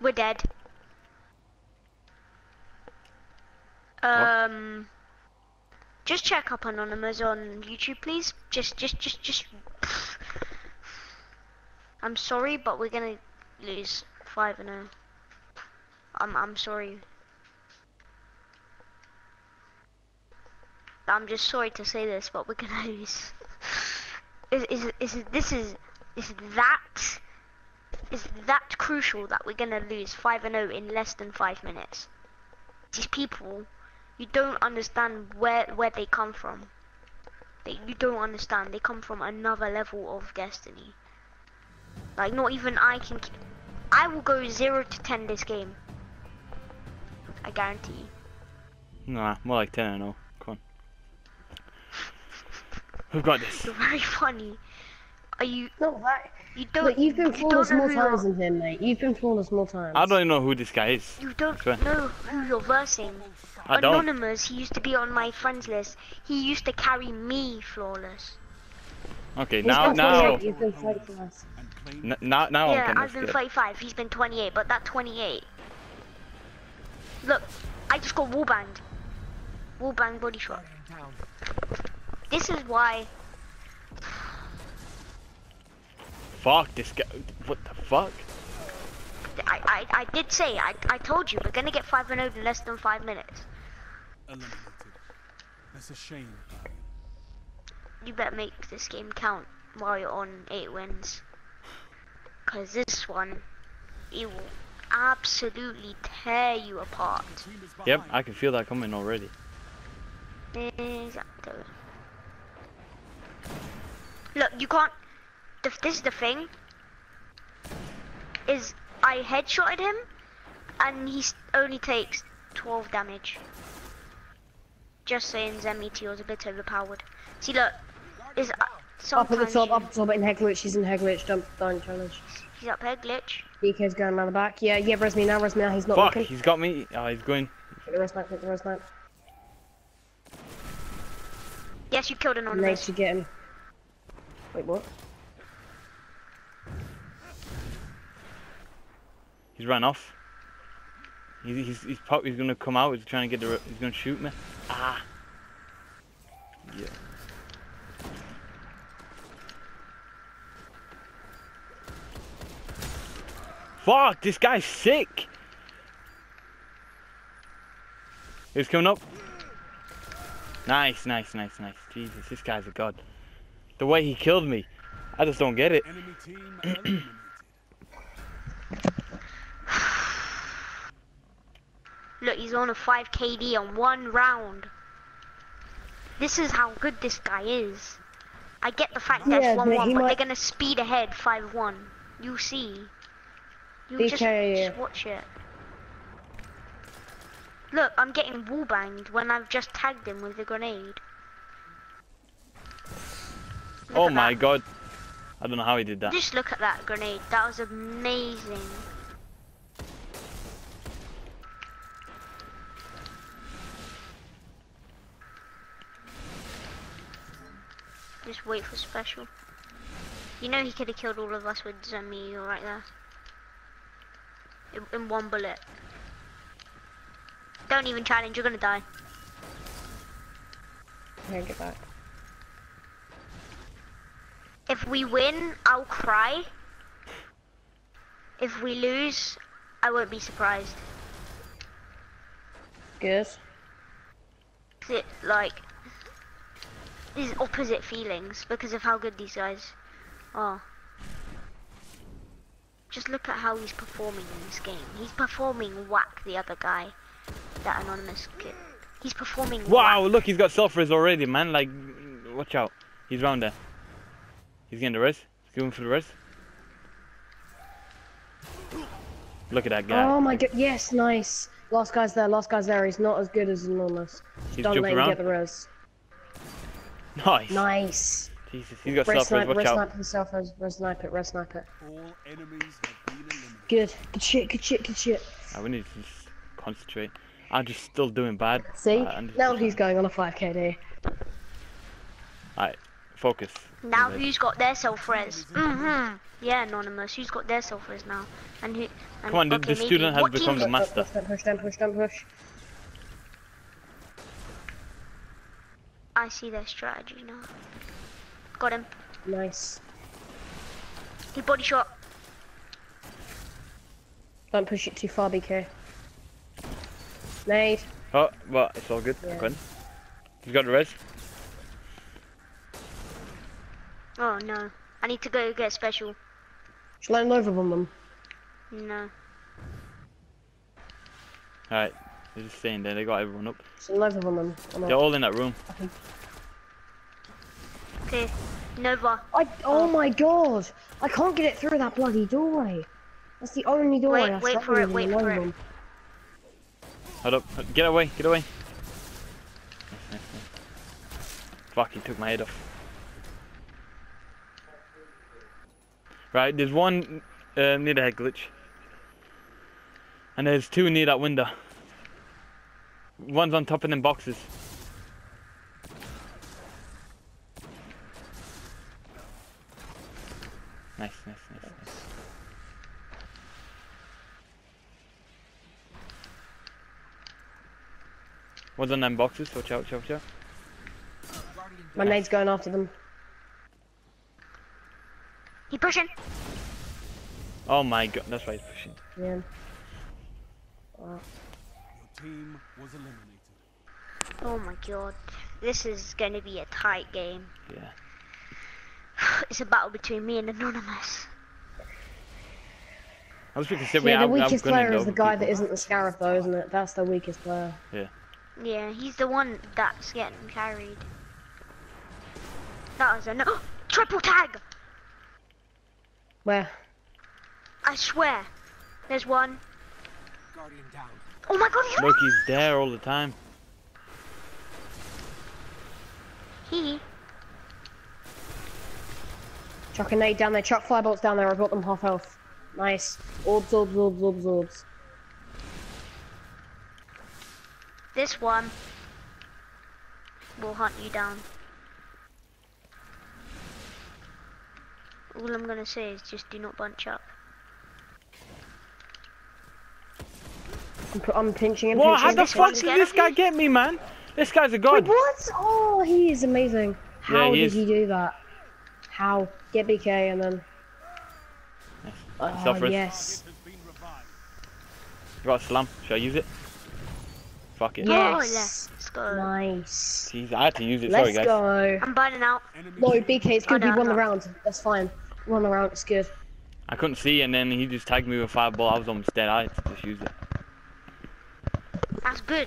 We're dead. Um, just check up Anonymous on YouTube, please. Just, just, just, just. I'm sorry, but we're gonna lose five and zero. I'm, I'm sorry. I'm just sorry to say this, but we're gonna lose. is, is, is, this is, is that, is that crucial that we're gonna lose 5 and 0 in less than 5 minutes? These people, you don't understand where, where they come from. They, you don't understand, they come from another level of destiny. Like, not even I can, I will go 0 to 10 this game. I guarantee. Nah, more like 10 and 0. Come on. We've got this. You're very funny. Are you? No, that. You don't. Look, you've been you flawless don't more times than him, mate. You've been flawless more times. I don't even know who this guy is. You don't Sure. know who you're versing. I don't. Anonymous, he used to be on my friends list. He used to carry me flawless. Okay, He's now, been now, 28, You've been fighting us. n- now, now yeah, I'm I've been of 35. He's been 28, but that 28. Look, I just got wall banged. Wall bang body shot. This is why. Fuck this guy. What the fuck? I, I, I did say, I, I told you, we're gonna get 5 and 0 in less than 5 minutes. Eliminated. That's a shame. You better make this game count while you're on 8 wins. Because this one, it will absolutely tear you apart. Yep. I can feel that coming already. Exactly. Look, you can't. The, this is the thing. Is I headshotted him, and he only takes 12 damage. Just saying, Zen Meteor's a bit overpowered. See, look, is uh, Up at the top, up at the top, in head glitch. He's in head glitch. Don't, don't challenge. he's up here, glitch. DK's going around the back. Yeah, yeah, res me now, res me now. He's not Fuck, looking. he's got me. Oh, he's going. Get the res snipe, get the res snipe. Yes, you killed Nate anonymous. should get him. Wait, what? He's ran off. He's he's he's, pop, he's gonna come out. He's trying to get the. He's gonna shoot me. Ah. Yeah. Fuck! This guy's sick. He's coming up. Nice, nice, nice, nice. Jesus, this guy's a god. The way he killed me, I just don't get it. Enemy team eliminated. Look, he's on a 5 KD on one round. This is how good this guy is. I get the fact that Yeah, it's 1 but 1, he but they're gonna speed ahead 5 1. You see. You just, just watch it. Look, I'm getting wall banged when I've just tagged him with a grenade. Look Oh my that. god. I don't know how he did that. Just look at that grenade. That was amazing. Just wait for special. You know he could have killed all of us with Zemi right there. In, in one bullet. Don't even challenge, you're gonna die. Here, get back. If we win, I'll cry. If we lose, I won't be surprised. Good. it like these opposite feelings because of how good these guys are. Just look at how he's performing in this game. He's performing whack the other guy, that anonymous kid. He's performing Wow, whack. look, he's got self res already, man. Like, watch out. He's round there. He's getting the res. He's going for the res. Look at that guy. Oh my god, yes, nice. Last guy's there, last guy's there. He's not as good as Anonymous. he's Don't jumping let him around. get the res. Nice. Nice. Jesus, he's got Res self res. snipe, Watch out. snipe himself, res, res snipe it, res snipe it. All enemies have been eliminated. Good. Good shit, good shit, good shit. Ah, we need to just concentrate. I'm just still doing bad. See? Uh, now he's going on a 5 KD. Alright, focus. Now Red. who's got their self res? Mm-hmm. Yeah, anonymous. Who's got their self res now? And who? And, Come on, the- okay, the maybe- student has become the master. Push, don't push, don't push, don't push. I see their strategy now. Got him. Nice. He body shot. Don't push it too far, BK. Nade. Oh, well, it's all good. Yeah. Go on. He's got the res. Oh no. I need to go get special. Just land over on them. No. Alright, they're just staying there. They got everyone up. Just land over on them. I'm They're out. all in that room. Okay. Nova. I, oh my god! I can't get it through that bloody doorway. That's the only doorway Wait, I wait for it, wait for London. it. Hold up. Get away, get away. Fuck, he took my head off. Right, there's one uh, near the head glitch. And there's two near that window. One's on top of them boxes. Nice, nice, nice, nice. One's on them boxes, watch out, watch out, watch out. My nade's going after them. He pushing. Oh my god, that's why he's pushing. Yeah. Your team was eliminated. Oh my god. This is gonna be a tight game. Yeah. It's a battle between me and Anonymous. I was thinking Yeah, the I'm, I'm weakest player is the guy people. that isn't the Scarab though, isn't it? That's the weakest player. Yeah. Yeah, he's the one that's getting carried. That was a no. Triple tag! Where? I swear. There's one. Guardian down. Oh my god, he's Look, there all the time. He. Chuck a nade down there, chuck firebolts down there, I've got them half health. Nice. Orbs, orbs, orbs, orbs, orbs. This one will hunt you down. All I'm gonna say is just do not bunch up. I'm, I'm pinching him, What? How the fuck did this guy get me, man? This guy's a Wait, god. what? Oh, he is amazing. How he did is. he do that? How? Get BK and then... Oh, Self-res. Ah, yes. Has been revived. You got a slam. Should I use it? Fuck it. Yeah. Oh, Yes. let's go. Nice. Jeez, I had to use it. Sorry, Let's go. I'm burning out. No, BK, it's good. Oh, we no, won the no. round. That's fine. We won the round. It's good. I couldn't see, and then he just tagged me with a fireball. I was almost dead. I had to just use it. That's good.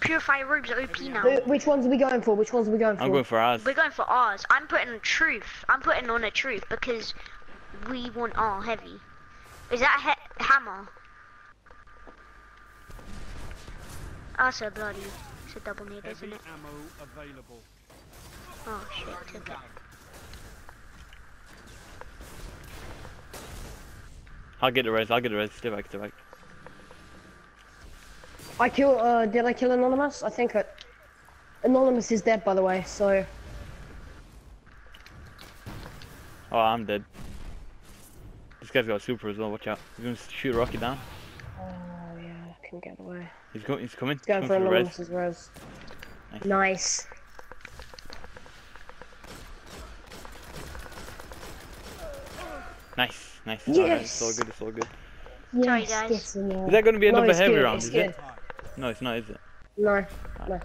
Purifier robes are OP now. Wh- Which ones are we going for? Which ones are we going for? I'm going for ours. We're going for ours. I'm putting on truth. I'm putting on a truth because we want our heavy. Is that he- hammer? That's a bloody. It's a double need, heavy isn't it? ammo available. Oh shit, took it. I'll get the res. I'll get the res. Stay back. Stay back. I kill. Uh, did I kill Anonymous? I think I... Anonymous is dead, by the way. So Oh, I'm dead. This guy's got a super as well. Watch out. He's gonna shoot a rocket down. Oh yeah, I can get away. He's going. He's coming. He's going He's for coming the res. Anonymous's res. Nice. Nice. Nice. Nice. Alright, it's all good. It's all good. Sorry, Yes, guys. yes, and, uh, Is that going to be no, another it's heavy good, round? Is good. it? No, it's not. Is it? No, no,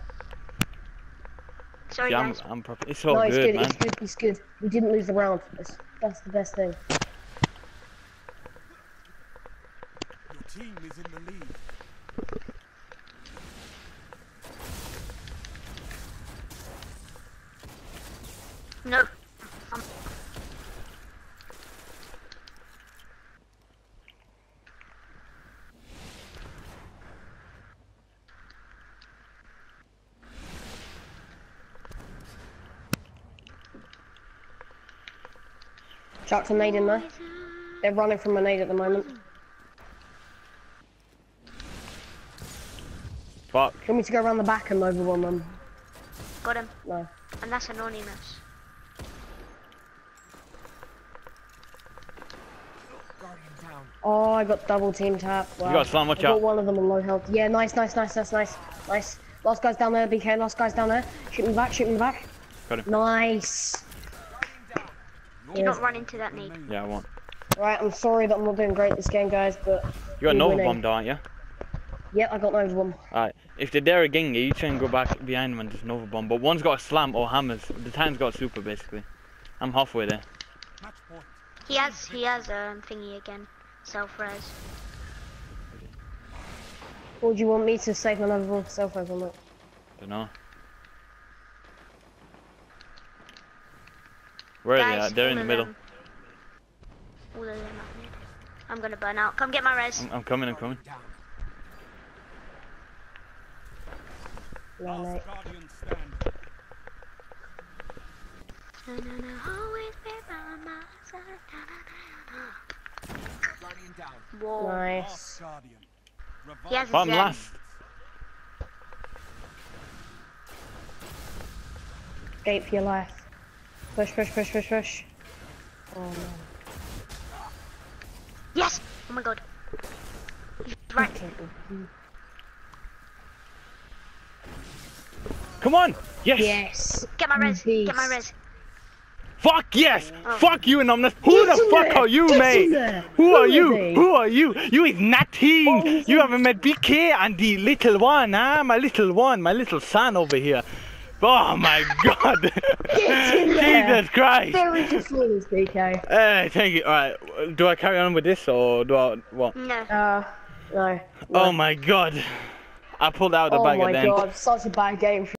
Sorry See, I'm, guys. I'm proper. It's all no, it's good, good, man. it's good, it's good. We didn't lose the round. That's, that's the best thing. Your team is in the lead. No. Chucked a nade in there. They're running from a nade at the moment. Fuck. Do you want me to go around the back and overwhelm them? Got him. No. And that's anonymous. Oh, I got double team tap. Wow. You got slam, watch out. got one of them on low health. Yeah, nice, nice, nice, nice, nice, nice. Last guy's down there, BK, last guy's down there. Shoot me back, shoot me back. Got him. Nice. Do Yeah. not run into that need. Yeah, I won't. Right, I'm sorry that I'm not doing great this game, guys, but You got We're Nova winning. Bomb, don't you? yep, I got Nova Bomb. Alright. If they dare again, you try and go back behind them and just Nova Bomb. But one's got a slam or hammers. The Titan's got super, basically. I'm halfway there. Match point. He has he has um thingy again. Self res. Or do you want me to save my Nova Bomb for self on that? Don't know. Where are they at? They're in the middle. them- All of them are mid. I'm gonna burn out. Come get my res. I'm, I'm coming, I'm coming. Mate. Whoa. Nice. Last guardian. Revive He has But I'm last. Escape for your life. Push, push, push, push, push. Oh no. Yes! Oh my god. He's right. Come on! Yes! Yes. Get my res. Get my Beast. res. Fuck yes! Oh. Fuck you, Anonymous! Who Get the fuck there! are you, Get mate? Who Who are are you? they? Who are you? You is nothing! Oh, you haven't met BK and the little one, ah? My little one, my little son over here. Oh my god! Get in there! Jesus Christ! Very good performance, BK. Hey, thank you. Alright, do I carry on with this or do I what? No. Uh, no. Oh my god. I pulled out the Oh bag at my the end. god, such a bad game